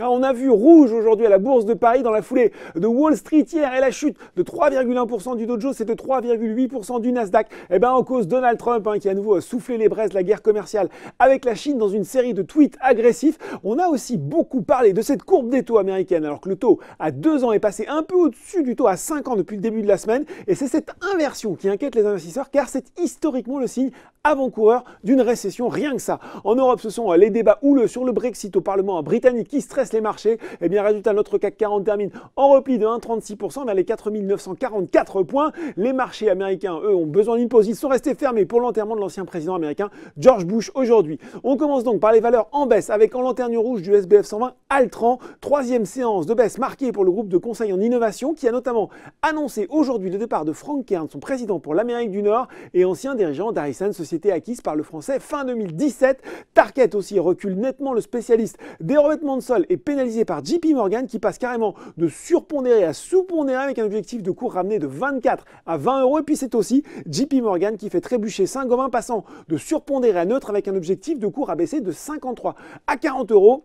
Ah, on a vu rouge aujourd'hui à la bourse de Paris dans la foulée de Wall Street hier et la chute de 3,1% du Dow Jones et de 3,8% du Nasdaq. Eh bien, en cause Donald Trump hein, qui à nouveau soufflé les braises de la guerre commerciale avec la Chine dans une série de tweets agressifs. On a aussi beaucoup parlé de cette courbe des taux américaines alors que le taux à 2 ans est passé un peu au-dessus du taux à 5 ans depuis le début de la semaine. Et c'est cette inversion qui inquiète les investisseurs car c'est historiquement le signe avant-coureur d'une récession, rien que ça. En Europe, ce sont les débats houleux sur le Brexit au Parlement britannique qui stressent les marchés. Et eh bien, résultat, notre CAC 40 termine en repli de 1,36% vers les 4944 points. Les marchés américains, eux, ont besoin d'une pause. Ils sont restés fermés pour l'enterrement de l'ancien président américain George Bush aujourd'hui. On commence donc par les valeurs en baisse avec en lanterne rouge du SBF 120 Altran. Troisième séance de baisse marquée pour le groupe de conseil en innovation qui a notamment annoncé aujourd'hui le départ de Frank Kern, son président pour l'Amérique du Nord et ancien dirigeant d'Harrison, société acquise par le français fin 2017. Target aussi recule nettement le spécialiste des revêtements de sol et pénalisé par JP Morgan qui passe carrément de surpondéré à sous-pondéré avec un objectif de cours ramené de 24 à 20 euros. Et puis c'est aussi JP Morgan qui fait trébucher Saint-Gobain passant de surpondéré à neutre avec un objectif de cours abaissé de 53 à 40 euros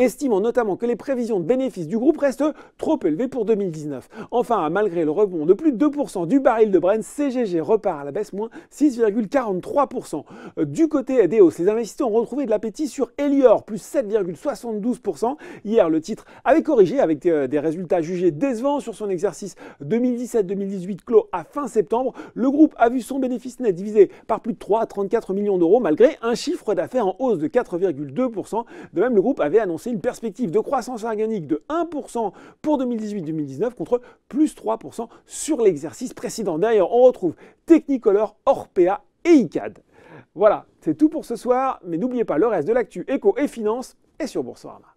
estimant notamment que les prévisions de bénéfices du groupe restent trop élevées pour 2019. Enfin, malgré le rebond de plus de 2% du baril de Brent, CGG repart à la baisse, moins 6,43%. Du côté des les investisseurs ont retrouvé de l'appétit sur Elior, plus 7,72%. Hier, le titre avait corrigé avec euh, des résultats jugés décevants sur son exercice 2017-2018 clos à fin septembre. Le groupe a vu son bénéfice net divisé par plus de 3 à 34 millions d'euros, malgré un chiffre d'affaires en hausse de 4,2%. De même, le groupe avait annoncé une perspective de croissance organique de 1% pour 2018-2019 contre plus 3% sur l'exercice précédent. D'ailleurs, on retrouve Technicolor, Orpea et ICAD. Voilà, c'est tout pour ce soir, mais n'oubliez pas le reste de l'actu éco et finance est sur Boursorama.